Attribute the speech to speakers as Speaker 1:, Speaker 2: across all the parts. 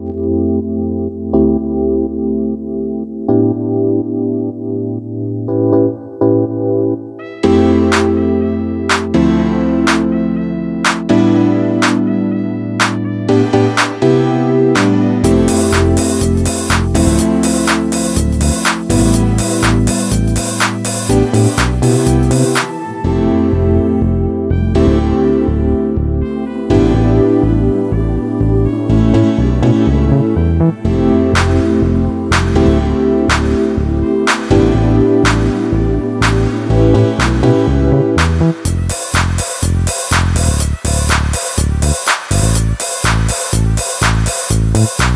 Speaker 1: you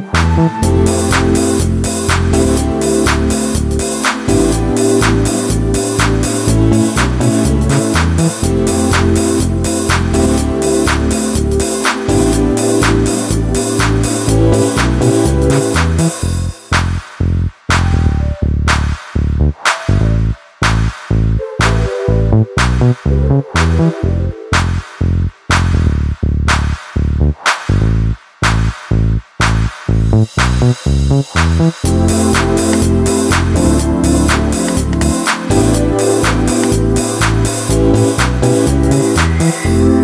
Speaker 2: Thank you. Thank you.